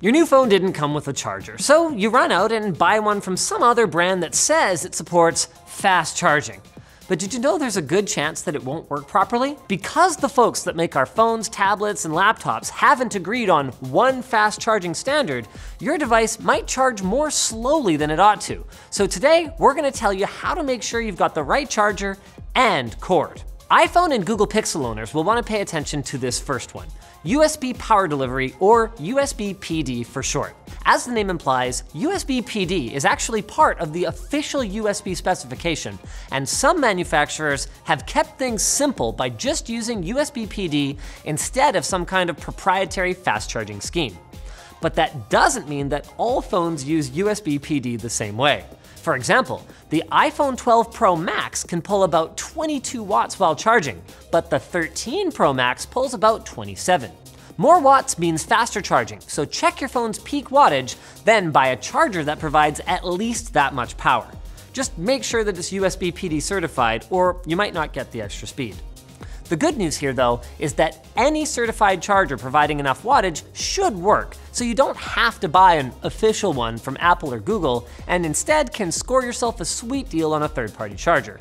Your new phone didn't come with a charger, so you run out and buy one from some other brand that says it supports fast charging. But did you know there's a good chance that it won't work properly? Because the folks that make our phones, tablets, and laptops haven't agreed on one fast charging standard, your device might charge more slowly than it ought to. So today, we're gonna tell you how to make sure you've got the right charger and cord iPhone and Google Pixel owners will want to pay attention to this first one, USB power delivery or USB PD for short. As the name implies, USB PD is actually part of the official USB specification, and some manufacturers have kept things simple by just using USB PD instead of some kind of proprietary fast charging scheme. But that doesn't mean that all phones use USB PD the same way. For example, the iPhone 12 Pro Max can pull about 22 watts while charging, but the 13 Pro Max pulls about 27. More watts means faster charging, so check your phone's peak wattage, then buy a charger that provides at least that much power. Just make sure that it's USB PD certified, or you might not get the extra speed. The good news here though is that any certified charger providing enough wattage should work, so you don't have to buy an official one from Apple or Google, and instead can score yourself a sweet deal on a third-party charger.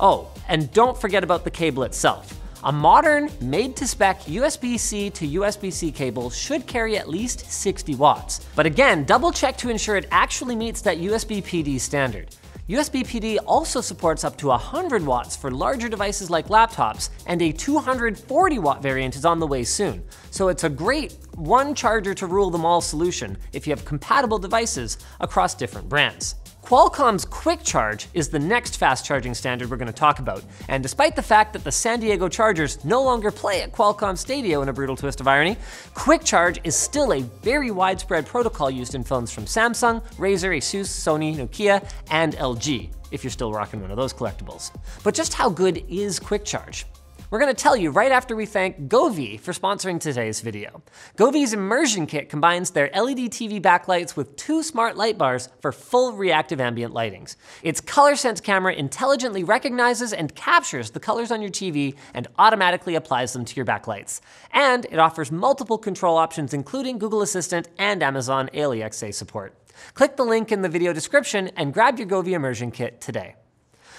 Oh, and don't forget about the cable itself. A modern, made-to-spec USB-C to USB-C cable should carry at least 60 watts. But again, double check to ensure it actually meets that USB PD standard. USB PD also supports up to 100 watts for larger devices like laptops, and a 240 watt variant is on the way soon. So it's a great one charger to rule them all solution if you have compatible devices across different brands. Qualcomm's Quick Charge is the next fast charging standard we're going to talk about, and despite the fact that the San Diego Chargers no longer play at Qualcomm Stadium in a brutal twist of irony, Quick Charge is still a very widespread protocol used in phones from Samsung, Razer, Asus, Sony, Nokia, and LG, if you're still rocking one of those collectibles. But just how good is Quick Charge? We're gonna tell you right after we thank Govee for sponsoring today's video. Govee's immersion kit combines their LED TV backlights with two smart light bars for full reactive ambient lightings. Its ColorSense camera intelligently recognizes and captures the colors on your TV and automatically applies them to your backlights. And it offers multiple control options including Google Assistant and Amazon Alexa support. Click the link in the video description and grab your Govee immersion kit today.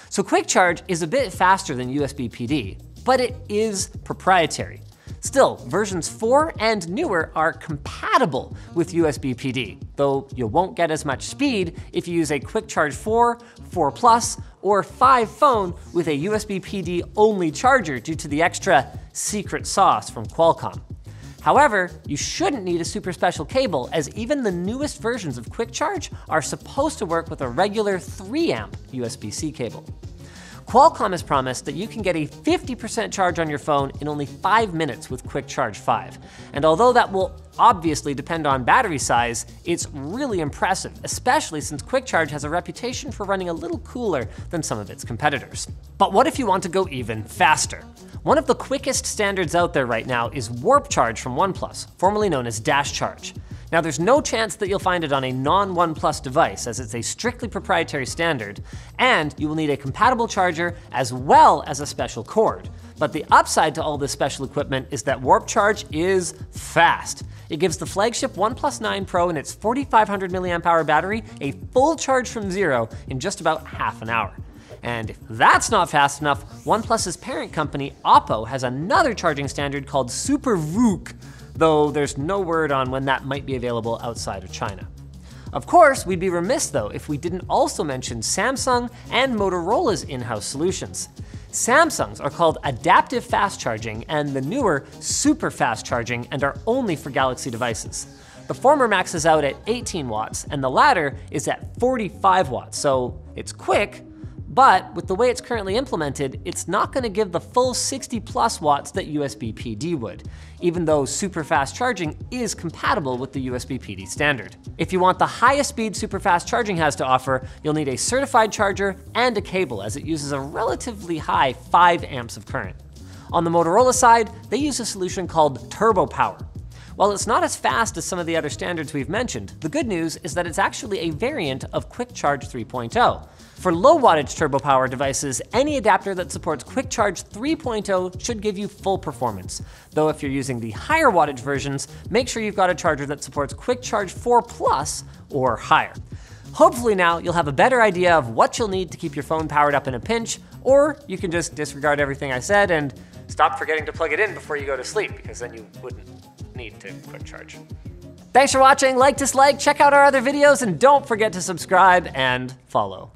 So Quick Charge is a bit faster than USB PD, but it is proprietary. Still, versions 4 and newer are compatible with USB PD, though you won't get as much speed if you use a Quick Charge 4, 4 Plus, or 5 phone with a USB PD only charger due to the extra secret sauce from Qualcomm. However, you shouldn't need a super special cable as even the newest versions of Quick Charge are supposed to work with a regular 3 amp USB-C cable. Qualcomm has promised that you can get a 50% charge on your phone in only 5 minutes with Quick Charge 5. And although that will obviously depend on battery size, it's really impressive, especially since Quick Charge has a reputation for running a little cooler than some of its competitors. But what if you want to go even faster? One of the quickest standards out there right now is Warp Charge from OnePlus, formerly known as Dash Charge. Now there's no chance that you'll find it on a non-OnePlus device as it's a strictly proprietary standard, and you will need a compatible charger as well as a special cord. But the upside to all this special equipment is that Warp Charge is fast. It gives the flagship OnePlus 9 Pro and its 4500 mAh battery a full charge from zero in just about half an hour. And if that's not fast enough, OnePlus's parent company, Oppo, has another charging standard called Super VOOC, though there's no word on when that might be available outside of China. Of course, we'd be remiss though if we didn't also mention Samsung and Motorola's in-house solutions. Samsung's are called adaptive fast charging and the newer super fast charging and are only for Galaxy devices. The former maxes out at 18 watts and the latter is at 45 watts, so it's quick, but with the way it's currently implemented, it's not gonna give the full 60 plus watts that USB PD would, even though super fast charging is compatible with the USB PD standard. If you want the highest speed super fast charging has to offer, you'll need a certified charger and a cable as it uses a relatively high 5 amps of current. On the Motorola side, they use a solution called Turbo Power, While it's not as fast as some of the other standards we've mentioned, the good news is that it's actually a variant of Quick Charge 3.0. For low wattage turbo power devices, any adapter that supports Quick Charge 3.0 should give you full performance. Though if you're using the higher wattage versions, make sure you've got a charger that supports Quick Charge 4 Plus or higher. Hopefully now you'll have a better idea of what you'll need to keep your phone powered up in a pinch, or you can just disregard everything I said and stop forgetting to plug it in before you go to sleep, because then you wouldn't need to quick charge. Thanks for watching, like, dislike, check out our other videos, and don't forget to subscribe and follow.